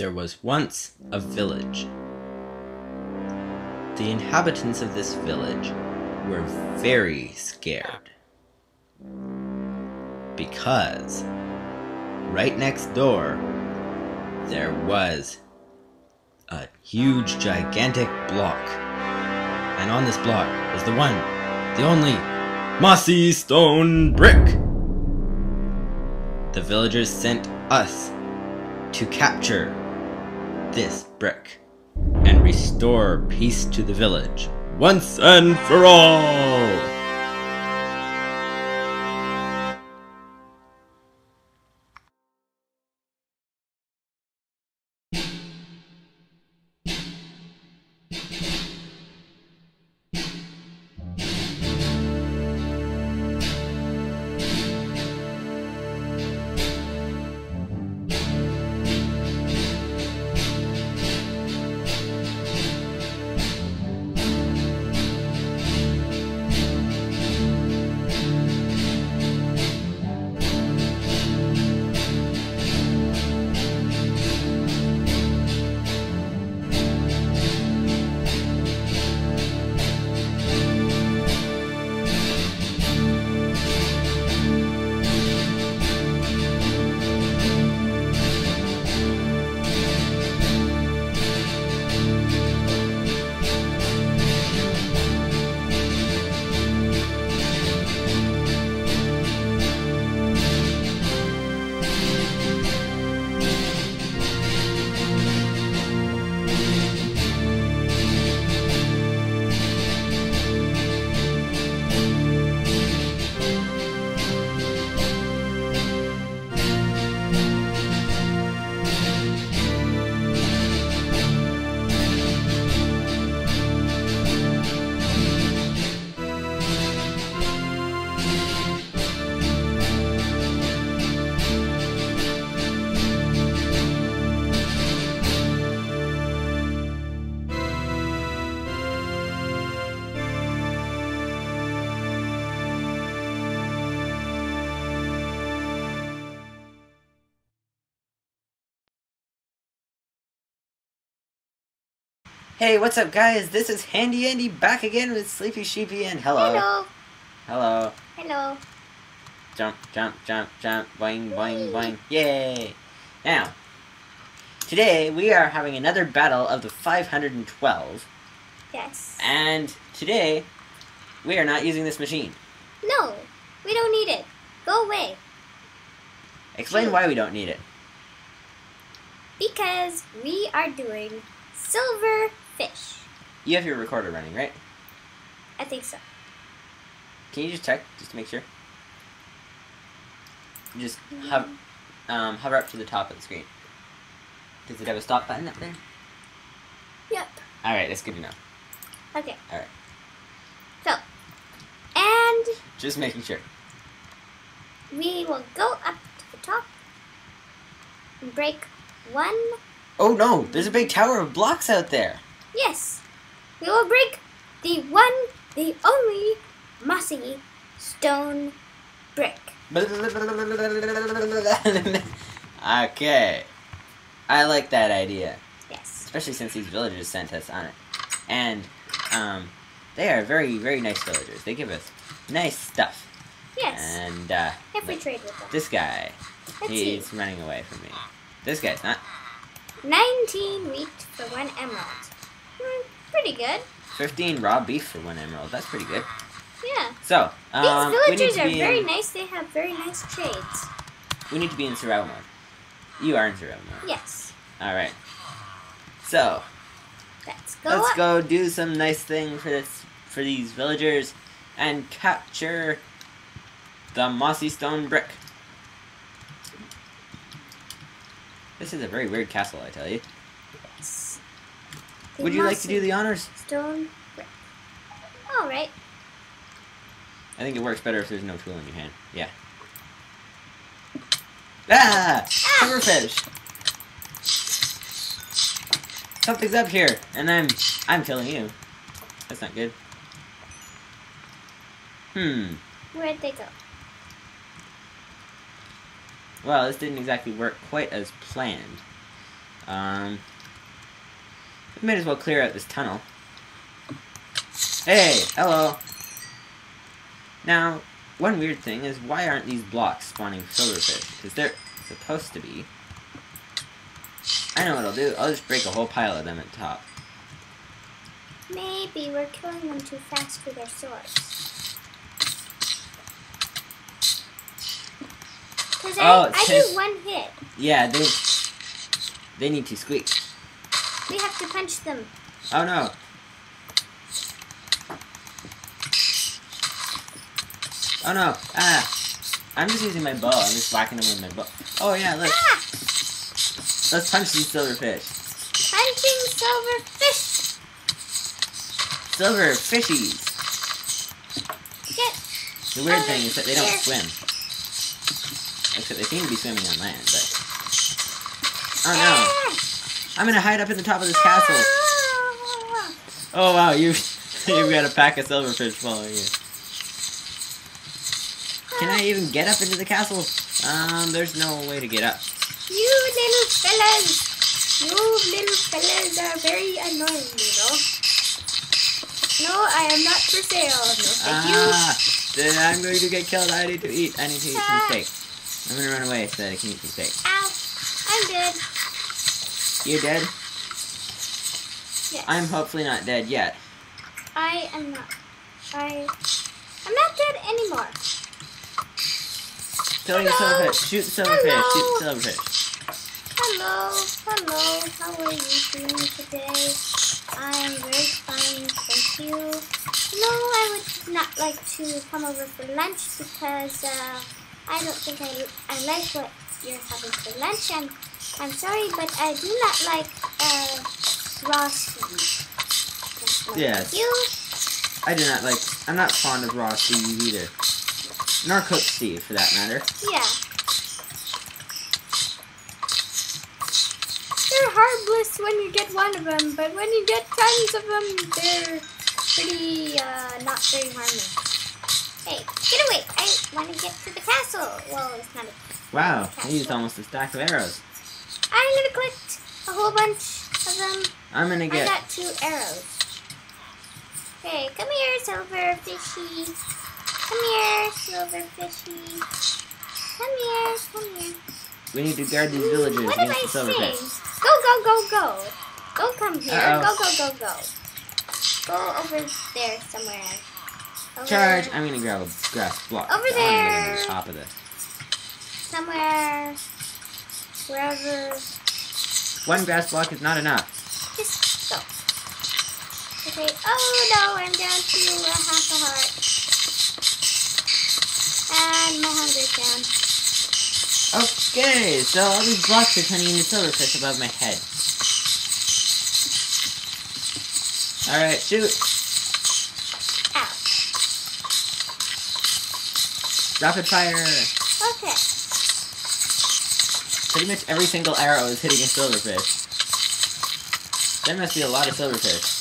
There was once a village. The inhabitants of this village were very scared. Because right next door there was a huge gigantic block. And on this block was the one, the only mossy stone brick. The villagers sent us to capture this brick and restore peace to the village once and for all. Hey, what's up, guys? This is Handy Andy back again with Sleepy Sheepy and hello. Hello. Hello. Hello. Jump, jump, jump, jump, boing, boing, boing. Yay! Now, today we are having another battle of the 512, Yes. and today we are not using this machine. No, we don't need it. Go away. Explain why we don't need it. Because we are doing silver fish. You have your recorder running, right? I think so. Can you just check, just to make sure? Just hover, um, hover up to the top of the screen. Does it have a stop button up there? Yep. Alright, that's good to know. Okay. Alright. So, and Just making sure. we will go up to the top and break one. Oh no, there's a big tower of blocks out there. Yes. We will break the one, the only mossy stone brick. okay. I like that idea. Yes. Especially since these villagers sent us on it. And, um, they are very, very nice villagers. They give us nice stuff. Yes. And, uh, if we trade with them. this guy, Let's see. he's running away from me. This guy's not. 19 wheat for one emerald. Hmm, pretty good. 15 raw beef for one emerald. That's pretty good. Yeah. So, um, These we need villagers are very in, nice. They have very nice trades. We need to be in survival mode. You are in survival mode. Yes. Alright. So, Let's go let's up. go do some nice thing for this for these villagers and capture the mossy stone brick. This is a very weird castle, I tell you. Would you like to do the honors? stone? All right. I think it works better if there's no tool in your hand. Yeah. Ah! Silverfish! Something's up here, and I'm I'm killing you. That's not good. Hmm. Where'd they go? Well, this didn't exactly work quite as planned. Um, we might as well clear out this tunnel. Hey, hello. Now, one weird thing is why aren't these blocks spawning silverfish? Because they're supposed to be. I know what I'll do. I'll just break a whole pile of them at the top. Maybe we're killing them too fast for their swords. Because Oh, I, I do one hit. Yeah, they they need to squeak. We have to punch them. Oh no. Oh no. Ah. I'm just using my bow. I'm just whacking them with my bow. Oh yeah, look. Ah! Let's punch these silverfish. Punching silver fish. Silver fishies. Get. The weird thing is that they don't here. swim. Except they seem to be swimming on land, but... Oh no. I'm gonna hide up in the top of this castle. Oh wow, you you've got a pack of silverfish following you. Can I even get up into the castle? Um, there's no way to get up. You little fellas. You little fellas are very annoying, you know. No, I am not for sale. No, thank you. Ah, then I'm going to get killed. I need to eat. I need to eat some steak. I'm gonna run away so that I can eat some steak. Ow. I'm dead. You dead? Yes. I'm hopefully not dead yet. I am not. I. I'm not dead anymore. Killing Hello. silverfish. Shoot the silverfish. Shoot the silverfish. Hello, hello. How are you doing today? I am very fine, thank you. No, I would not like to come over for lunch because uh, I don't think I, I like what you're having for lunch. I'm sorry, but I do not like uh, raw seaweed. Yes. You. I do not like. I'm not fond of raw seaweed either. Nor cooked Steve, for that matter. Yeah. They're harmless when you get one of them, but when you get tons of them, they're pretty uh, not very harmless. Hey, get away! I want to get to the castle. Well, it's not. A, Wow, I used almost a stack of arrows. I never clicked a whole bunch of them. I'm gonna get. I get. got two arrows. Okay, come here, silver fishy. Come here, silver fishy. Come here, come here. We need to guard these hmm, villagers What am I against the silverfish. saying? Go, go, go, go. Go come here. Uh-oh. Go, go, go, go. Go over there somewhere. Over Charge! I'm gonna grab a grass block. Over I wanna get there. on the top of this. Somewhere. Wherever. One grass block is not enough. Just go. Okay. Oh no, I'm down to a half a heart. And my hunger's down. Okay, so all these blocks are turning into silverfish above my head. Alright, shoot! Ow. Rapid fire! Okay. Pretty much every single arrow is hitting a silverfish. There must be a lot of silverfish.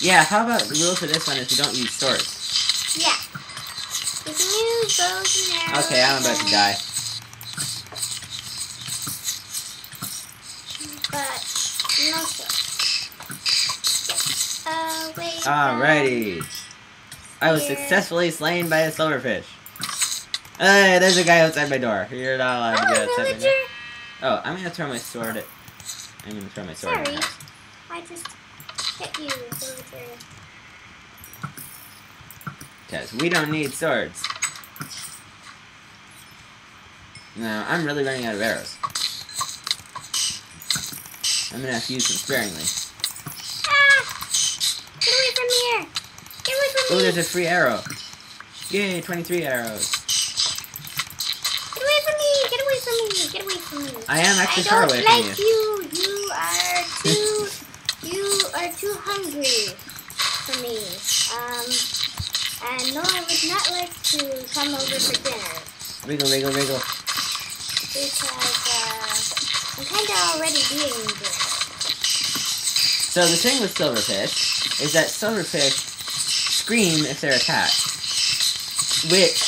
Yeah, how about the rule for this one is you don't use swords? Yeah. You can use bows and arrows. Okay, I'm about to die. But no sword. Get away from Alrighty. I was successfully slain by a silverfish. Hey, there's a guy outside my door. You're not allowed to Oh, get outside my door. Oh, I'm gonna throw my sword at. I'm gonna throw my sword at Sorry. I just hit you, villager. Because we don't need swords. No, I'm really running out of arrows. I'm gonna have to use them sparingly. Ah! Get away from here! Get away from Oh, there's a free arrow. Yay, 23 arrows. Get away from me! Get away from me! Get away from me! I am actually I far don't away like from you. you. You are too. you are too hungry for me. Um, and no, I would not like to come over for dinner Wiggle, wiggle, wiggle. because uh, I'm kind of already being dinner. So the thing with silverfish is that silverfish scream if they're attacked, which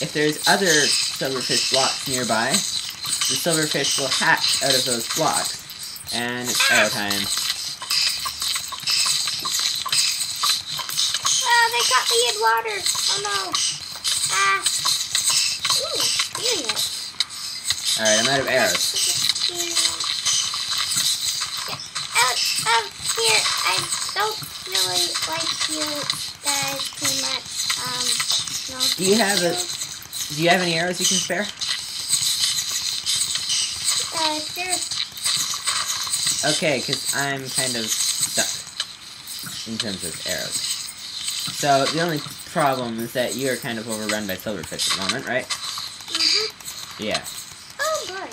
if there's other silverfish blocks nearby, the silverfish will hatch out of those blocks. And it's arrow time. Oh, they got me in water. Oh no. Ah. Ooh, it. Alright, I'm out of arrows. Get out of here. I don't really like you guys too much. Um, no. Do you have a- Do you have any arrows you can spare? Uh, sure. Okay, because I'm kind of stuck in terms of arrows. So the only problem is that you're kind of overrun by silverfish at the moment, right? Mm-hmm. Yeah. Oh boy.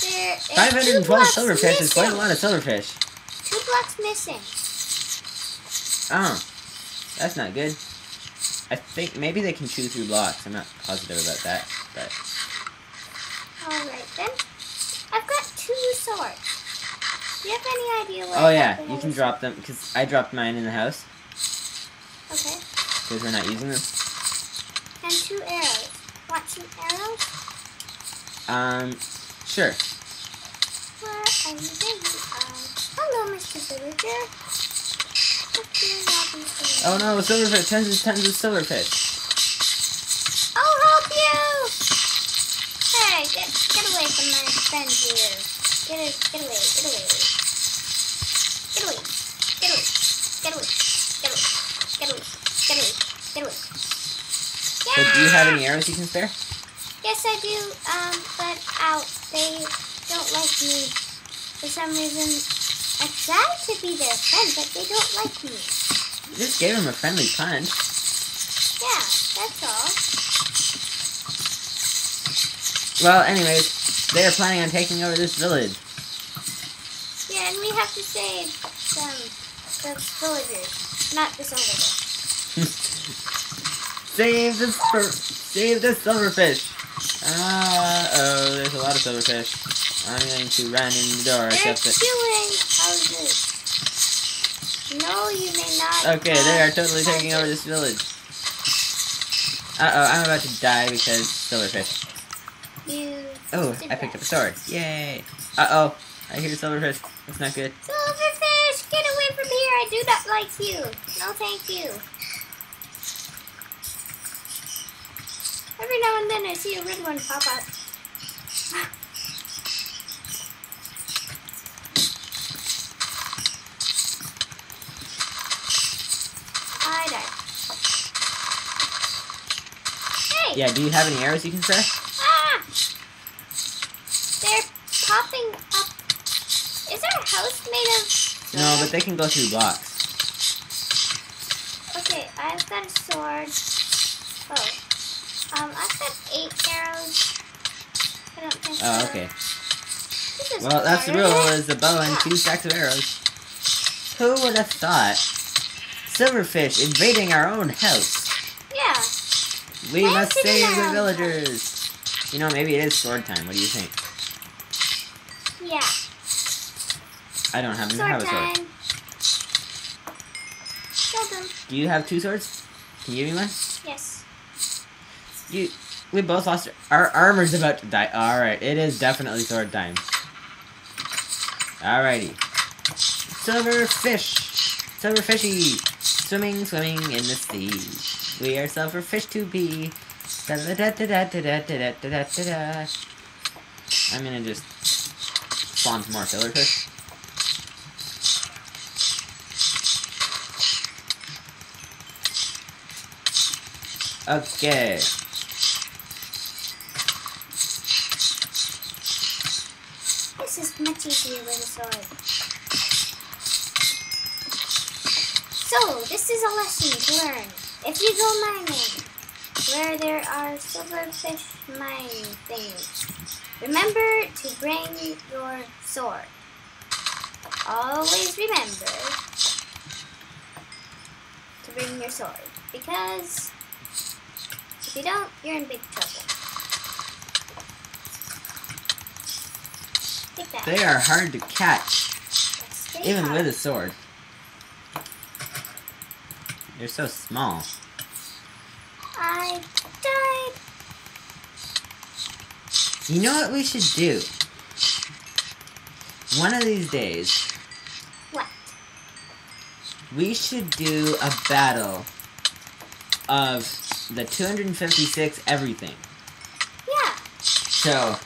There is 512 two blocks silverfish is quite a lot of silverfish. Two blocks missing. Oh, that's not good. I think maybe they can chew through blocks. I'm not positive about that, but Alright then. I've got two swords. Do you have any idea what oh yeah, you can drop them because I dropped mine in the house Okay. because we're not using them. And two arrows. Want some arrows? Um, sure. Where are you then? Uh, hello, Mr. Villager. Oh no, silverfish! Tons and tons of silverfish. I'll help you! Hey, get get away from my friend here. Get it, get away, get away. Get away, get away, get away, get away, get away, get away, get away. So do you have any arrows you can spare? Yes, I do. Um, but out. They don't like me for some reason. I try to be their friend, but they don't like me. You just gave him a friendly punch. Yeah, that's all. Well, anyways, they are planning on taking over this village. Yeah, and we have to save some the villagers, not the silverfish. Save the save the silverfish. Ah, oh, there's a lot of silverfish. I'm going to run in the door, They're that. chewing houses. No, you may not. Okay, they are totally taking over this village. Uh oh, I'm about to die because silverfish. You Oh, I picked up a sword. Yay! Uh oh, I hear silverfish. That's not good. Silverfish, get away from here. I do not like you. No, thank you. Every now and then I see a red one pop up. I. Hey! Yeah, do you have any arrows you can spare? Ah! They're popping up. Is our house made of? No, but they can go through blocks. Okay, I've got a sword. Oh. Um, I've got eight arrows. I don't think Oh, so. okay. Well, that's the rule, is the bow and two stacks of arrows. Who would have thought? Silverfish invading our own house. Yeah. We must save the villagers. You know, maybe it is sword time. What do you think? Yeah. I don't have, Sword have a sword. time. Do you have two swords? Can you give me one? Yes. You. We both lost. Our armor's about to die. All right, it is definitely sword time. Alrighty. Silverfish, silverfishy, swimming, swimming in the sea. We are silverfish to be. Da da da da da da da da da da. I'm gonna just spawn some more silverfish. Okay. This is much easier with a sword. So, this is a lesson to learn. If you go mining, where there are silverfish mine things, remember to bring your sword. Always remember to bring your sword, because if you don't, you're in big trouble. They are hard to catch, even hard. with a sword. They're so small. I died. You know what we should do? One of these days, What? we should do a battle of the 256 everything. Yeah. So,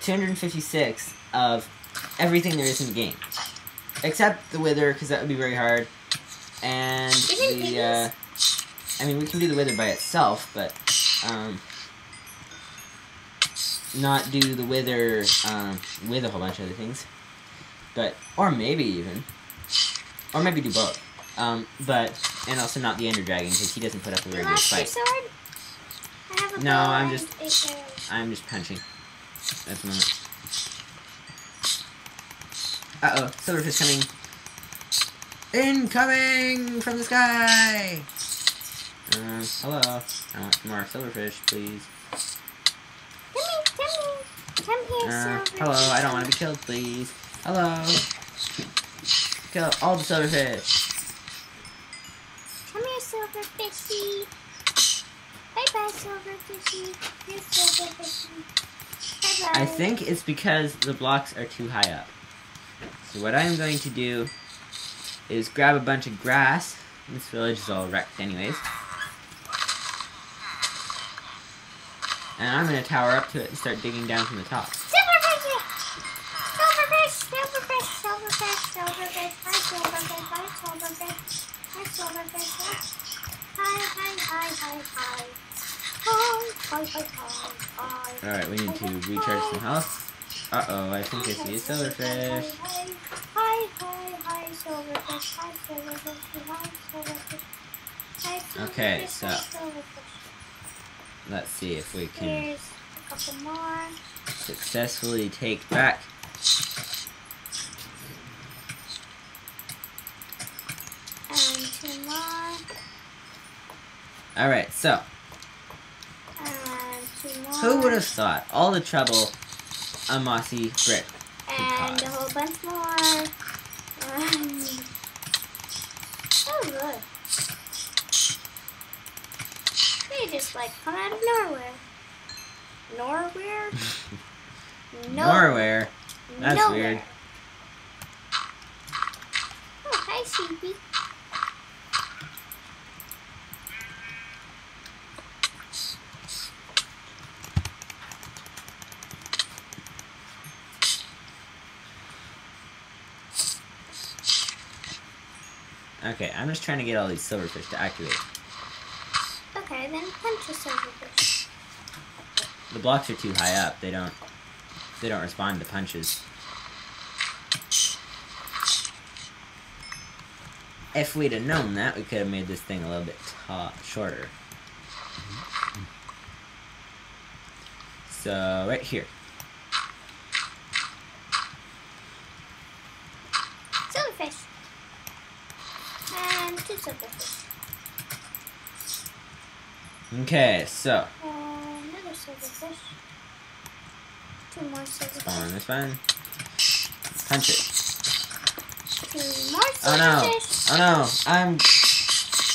256 of everything there is in the game. Except the Wither, because that would be very hard. And We can do the, uh, I mean, we can do the Wither by itself, but, um, not do the Wither, um, with a whole bunch of other things. But, or maybe even. Or maybe do both. Um, but, and also not the Ender Dragon, because he doesn't put up a very good fight. sword? I have a No, I'm just-. I'm just punching at the moment. Uh oh, silverfish coming. Incoming from the sky! Uh, hello. I want some more silverfish, please. Come here, come here. Come here, Uh, silver. hello, I don't want to be killed, please. Hello. Kill all the silverfish. Come here, silver fishy. Bye bye, silver fishy. Here, silver fishy. Bye bye. I think it's because the blocks are too high up. So what I'm going to do is grab a bunch of grass. This village is all wrecked anyways. And I'm going to tower up to it and start digging down from the top. Silverfish! Silverfish! Silverfish! Silverfish! Silverfish! Hi, silverfish! Hi, silverfish! Hi, silverfish! Hi, hi, hi, hi, hi. Hi, hi, hi, hi, hi. Alright, we need to recharge some health. Uh-oh, I think I see a silverfish. Hi, hi, hi, hi, silverfish. Hi, silverfish. Hi, silverfish. Hi, silverfish. Okay, so- Let's see if we can Here's a couple more. successfully take back. And. Alright, so, And who would have thought all the trouble a mossy brick And cause? a whole bunch more. And... Oh, good. They just like come out of nowhere. Nowhere? No. Norwhere. That's nowhere. weird. Oh, hi, sheepy. Okay, I'm just trying to get all these silverfish to activate. Okay, then punch a silverfish. The blocks are too high up. They don't they don't respond to punches. If we'd have known that, we could have made this thing a little bit ta- shorter. So, right here. Silverfish. And two silverfish. Okay, so, And another silverfish. Two more spawn silverfish. this one. Punch it. Two more Oh no! Oh no! I'm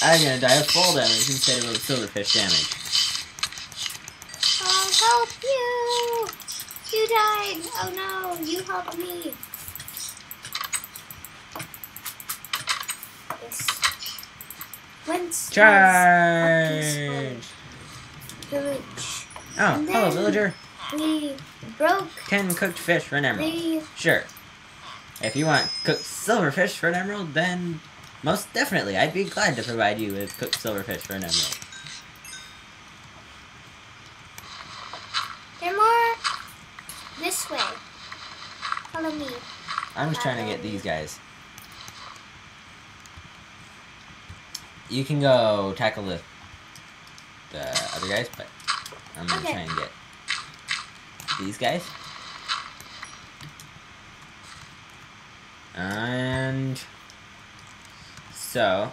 I'm gonna die of fall damage instead of silverfish damage. I'll help you. You died. Oh no, you helped me. Once Charge! village. Oh, hello villager. We broke Ten cooked fish for an emerald. Sure. If you want cooked silverfish for an emerald, then most definitely, I'd be glad to provide you with cooked silverfish for an emerald. They're more this way. Follow me. I'm just trying to get um, these guys. You can go tackle the the other guys, but I'm gonna Okay. try and get these guys. And so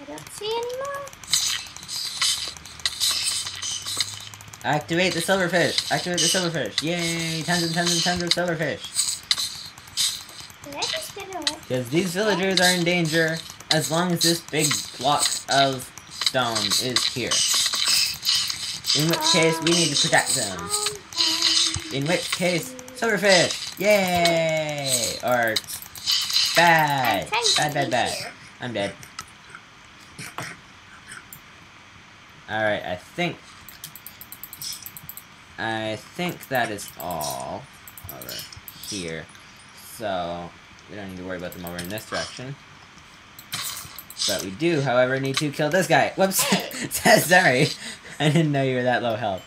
I don't see any more. Activate the silverfish. Activate the silverfish. Yay! Tons and tons and tons of silverfish. Did I just get away. Because these villagers are in danger as long as this big block of stone is here. In which case, we need to protect them. In which case, silverfish! Yay! Or bad. I'm trying to Bad, bad, bad. I'm dead. Alright, I think... I think that is all over here. So, we don't need to worry about them over in this direction. But we do, however, need to kill this guy. Whoops! Sorry. I didn't know you were that low health.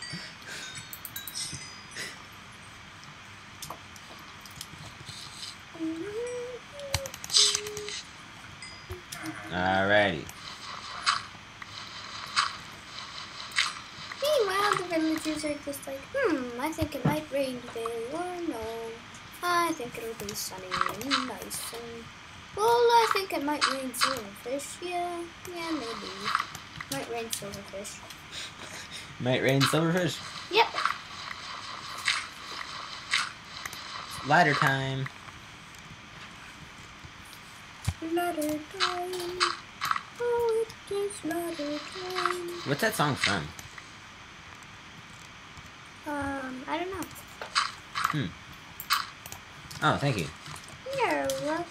Alrighty. Meanwhile, the are just like, hmm, I think it might rain today, or no. I think it'll be sunny and nice and. Well, I think it might rain silverfish. Yeah, yeah, maybe. Might rain silverfish. Might rain silverfish. Yep. Ladder time. Ladder time. Oh, it is ladder time. What's that song from? Um, I don't know. Hmm. Oh, thank you. You're welcome.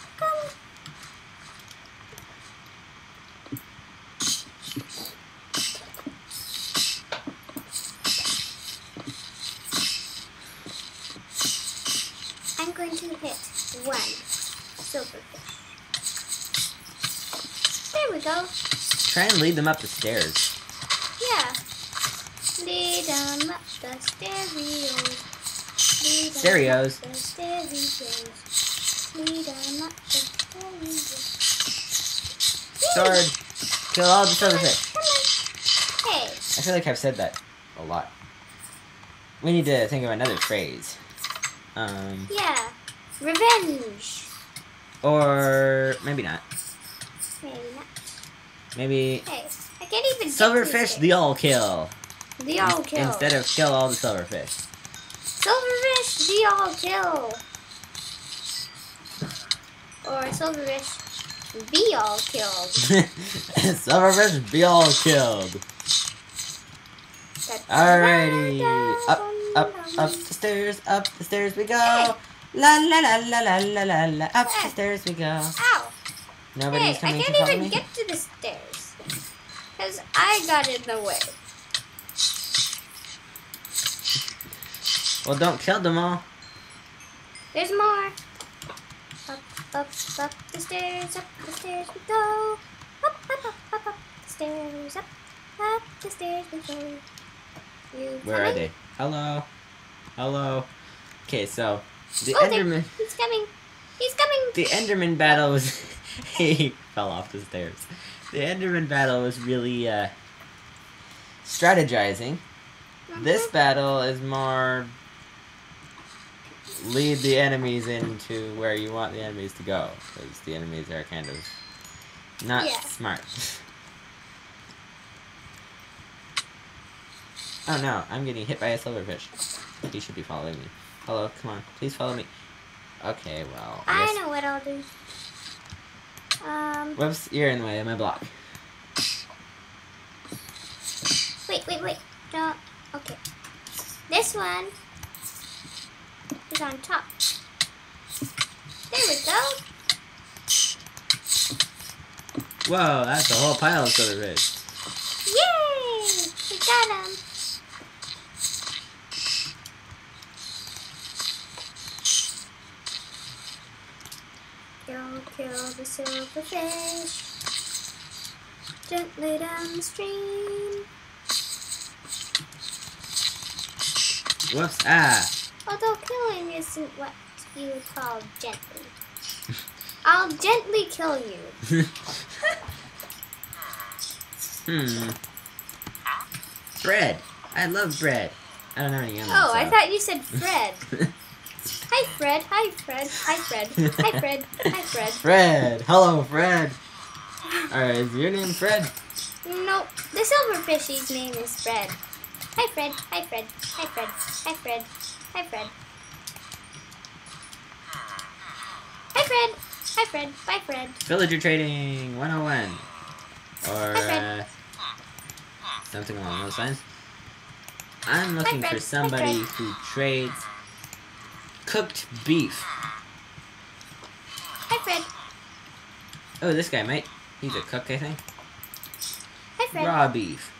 I'm going to hit one silverfish. There we go. Try and lead them up the stairs. Yeah. Lead 'em up the stereos. 'em Stereos. up the stereos. 'em up the stereos. Sword. Kill all the. Come on. Hey. I feel like I've said that a lot. We need to think of another phrase. Um, Yeah. Revenge. or maybe not. Maybe not. Maybe Hey, I can't even. silverfish the all kill. The all kill. Instead of kill all the silverfish. silverfish the all kill. Or silverfish be all killed. silverfish be all killed. That's Alrighty. Up, up, up the stairs, up the stairs we go. Hey. La la la la la la la la. Up the stairs we go. Ow! Nobody's hey, I coming to can't follow even me. get to the stairs. Because I got in the way. Well, don't kill them all. There's more. Up, up, up the stairs, up the stairs we go. Up, up, up, up, up the stairs, up, up the stairs we go. You Where are they? Hello? Hello? Okay, so the Oh, Enderman He's coming. He's coming. the Enderman battle was he fell off the stairs. The Enderman battle was really uh strategizing. This Mhm. battle is more lead the enemies into where you want the enemies to go because the enemies are kind of not Yeah. smart. oh no, I'm getting hit by a silverfish. He should be following me. Hello, come on, please follow me. Okay, well. I know what I'll do. Um, Whoops, you're in the way of my block. wait, wait, wait. Don't. Okay. This one is on top. There we go. Whoa, that's a whole pile of silverfish. Yay! We got him. Go kill the silverfish. Gently down the stream. Whoops, ah. Although killing isn't what you would call gently. I'll gently kill you. hmm. Bread. I love bread. I don't know any onions. Oh, I thought you said Fred. Hi, Fred. Hi, Fred. Hi, Fred. Hi, Fred. Hi, Fred. Fred. Hello, Fred. Alright, is your name Fred? Nope. The silverfishy's name is Fred. Hi, Fred. Hi, Fred. Hi, Fred. Hi, Fred. Hi, Fred. Hi, Fred. Hi, Fred. Bye, Fred. Villager trading 101. Or uh, something along those lines. I'm looking for somebody who trades cooked beef. Hi, Fred. Oh, this guy might. He's a cook, I think. Hi, Fred. Raw beef.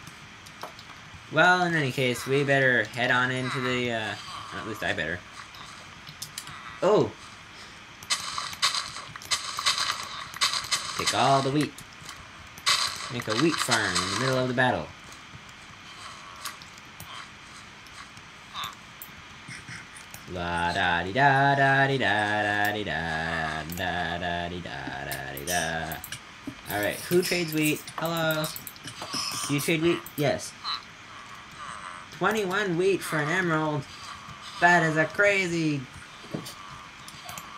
Well, in any case, we better head on into the, uh, at least I better. Oh! Take all the wheat. Make a wheat farm in the middle of the battle. La da di da da di da da di da da da di da da di da. Alright, who trades wheat? Hello? Do you trade wheat? Yes. 21 wheat for an emerald. That is a crazy,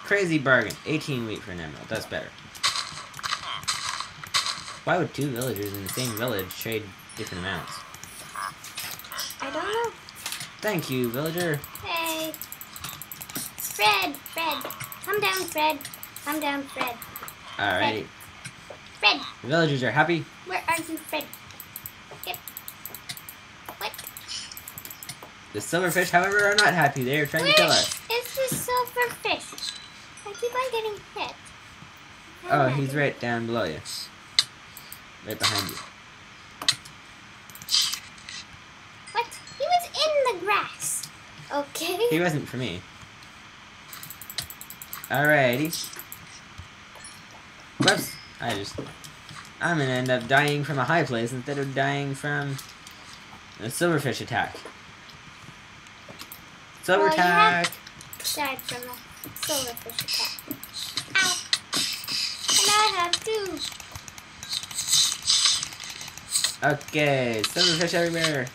crazy bargain. 18 wheat for an emerald. That's better. Why would two villagers in the same village trade different amounts? I don't know. Thank you, villager. Hey. Fred, Fred. Come down, Fred. Come down, Fred. Alrighty. Fred, The villagers are happy. where are you, Fred? Yep. What? The silverfish, however, are not happy. They are trying to kill us. is the silverfish. I keep on getting hit. Oh, he's right down below you. Right behind you. What? He was in the grass. Okay. He wasn't for me. Alrighty. Whoops. I just... I'm gonna end up dying from a high place instead of dying from a silverfish attack. Silver Well, attack! Died from a silverfish attack. Ow. And I have two. Okay, silverfish everywhere.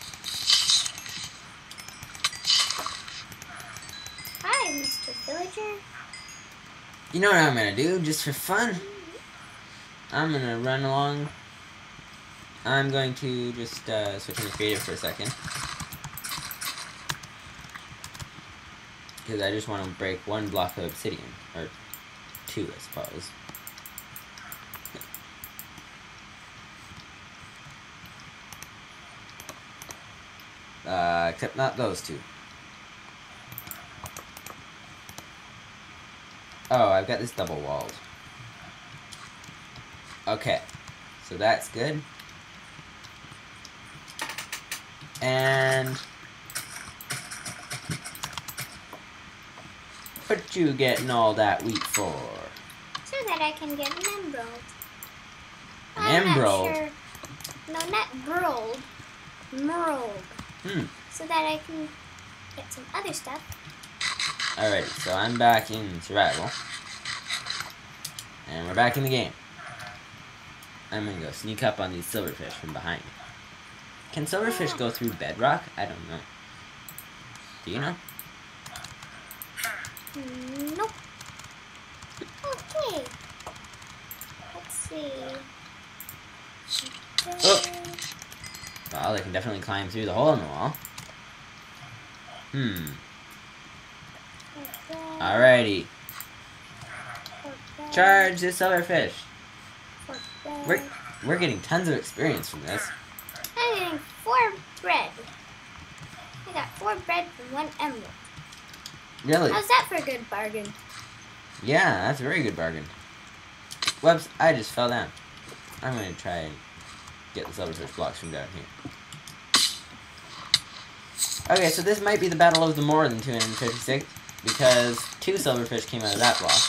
Hi, Mr. Villager. You know what I'm gonna do, just for fun? I'm gonna run along. I'm going to just uh, switch into creative for a second. Because I just want to break one block of obsidian. Or two, I suppose. Uh, except not those two. Oh, I've got this double walled. Okay. So that's good. And what you getting all that wheat for? So that I can get an emerald. An emerald? sure- No, not burled. Merled. Hmm. So that I can get some other stuff. Alright, so I'm back in survival. And we're back in the game. I'm gonna go sneak up on these silverfish from behind. Can silverfish go through bedrock? I don't know. Do you know? Nope. Okay. Let's see. Oh. Well, they can definitely climb through the hole in the wall. Hmm. Alrighty. Charge the silverfish. We're we're getting tons of experience from this. I'm getting four bread. I got four bread for one emerald. Really? How's that for a good bargain? Yeah, that's a very good bargain. Whoops, I just fell down. I'm gonna try and get the silverfish blocks from down here. Okay, so this might be the battle of the more than 256, because two silverfish came out of that block.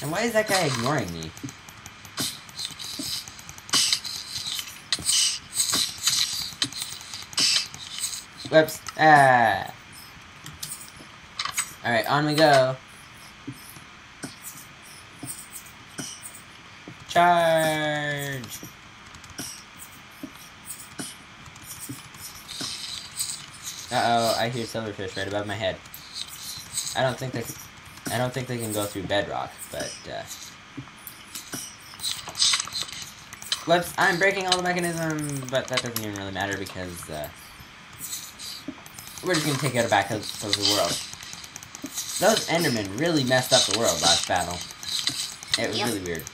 And why is that guy ignoring me? Whoops. Ah. Alright, on we go. Charge! Uh-oh, I hear silverfish right above my head. I don't think they can, I don't think they can go through bedrock, but uh Whoops, I'm breaking all the mechanism, but that doesn't even really matter because uh we're just gonna take out a back of, of the world. Those Endermen really messed up the world last battle. It was Yep. really weird.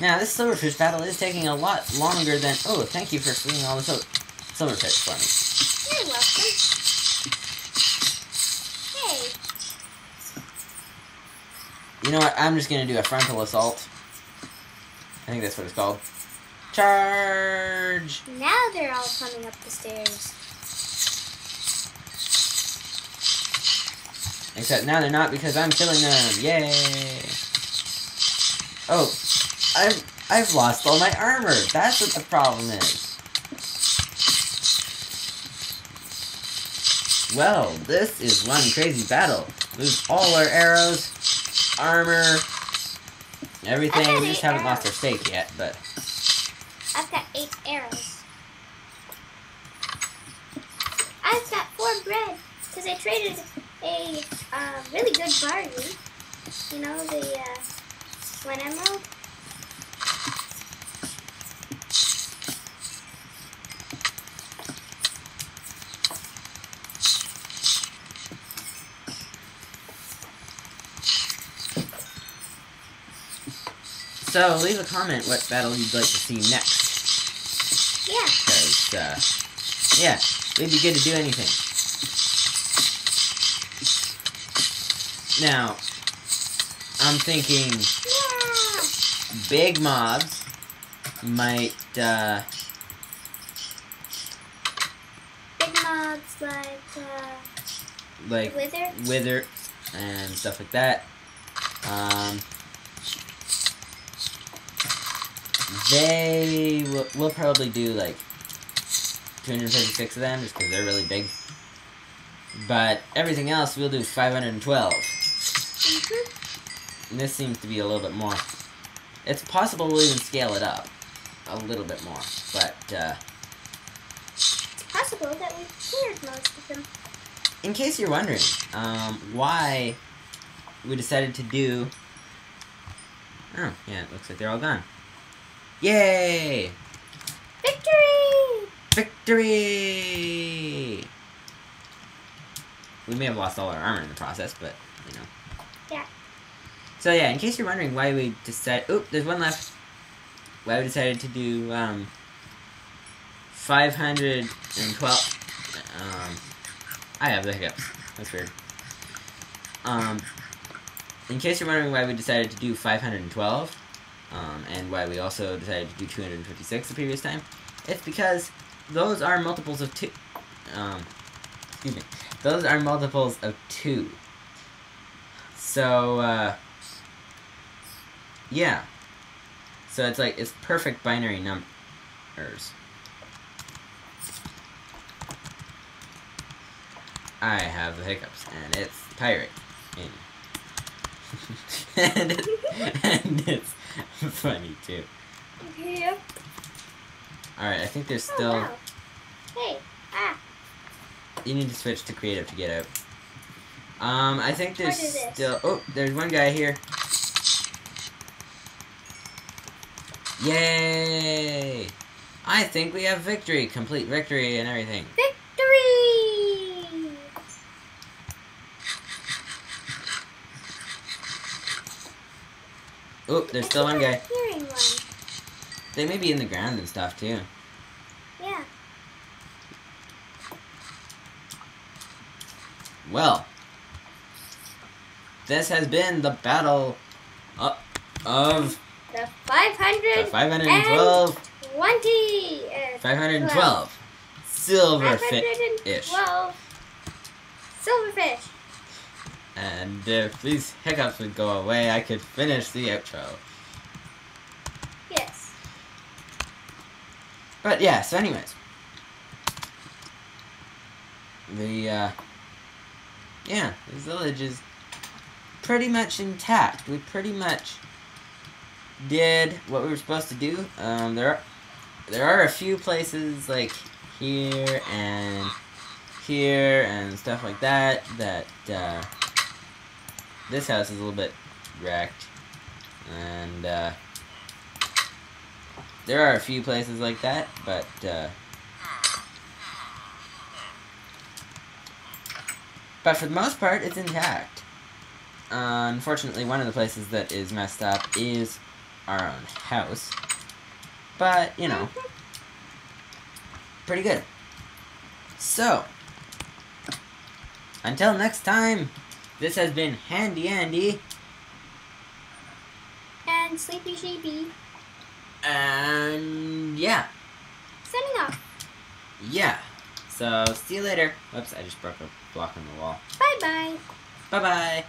Now, this silverfish battle is taking a lot longer than... Oh, thank you for seeing all the sil silverfish for me. You're welcome. Hey, You know what? I'm just gonna do a frontal assault. I think that's what it's called. Charge! now they're all coming up the stairs. Except now they're not because I'm killing them. Yay! Oh, I've I've lost all my armor. That's what the problem is. Well, this is one crazy battle. Lose all our arrows, armor, everything. We just haven't lost our arrows. stake yet, but I've got eight arrows. I've got four bread because I traded a uh, really good bargain. You know the uh, one emerald. so leave a comment what battle you'd like to see next. Yeah. Because, uh, yeah, it'd be good to do anything. Now, I'm thinking Yeah. big mobs might, uh, Big mobs like uh, like wither. wither and stuff like that. Um, they will we'll probably do like 256 of them just because they're really big. But everything else we'll do 512. And this seems to be a little bit more. It's possible we'll even scale it up a little bit more, but uh, It's possible that we've cleared most of them. in case you're wondering um, why we decided to do. Oh, yeah, it looks like they're all gone. Yay! Victory! Victory! We may have lost all our armor in the process, but, you know. So, yeah, in case you're wondering why we decided. Oop, there's one left. Why we decided to do, um. 512. Um. I have the hiccups. That's weird. Um. In case you're wondering why we decided to do 512, um, and why we also decided to do 256 the previous time, it's because those are multiples of two. Um, excuse me. Those are multiples of two. So, uh, yeah. So it's like, it's perfect binary numbers. I have the hiccups, and it's pirate. And, and, it, and it's funny too. Yep. Alright, I think there's Oh, still. wow. Hey. Ah. You need to switch to creative to get out. Um, I think there's What is this? still. Oh, there's one guy here. Yay! I think we have victory, complete victory, and everything. Victory! Oh, there's I still one guy. Hearing one. They may be in the ground and stuff too. Yeah. Well, this has been the battle uh, of, The the 500 512, 20. Uh, 512 silverfish. 512 silverfish. And if these hiccups would go away, I could finish the outro. Yes. But yeah, so anyways. The, uh, yeah, the village is pretty much intact. We pretty much did what we were supposed to do. Um, there are, there are a few places like here and here and stuff like that that, uh, this house is a little bit wrecked. And, uh, there are a few places like that, but uh, but for the most part, it's intact. Uh, unfortunately, one of the places that is messed up is our own house. But, you know, pretty good. So, until next time, this has been Handy Andy, And Sleepy Sheepy. and yeah, Signing off. yeah. So, see you later. Whoops, I just broke a block on the wall. Bye bye. Bye bye.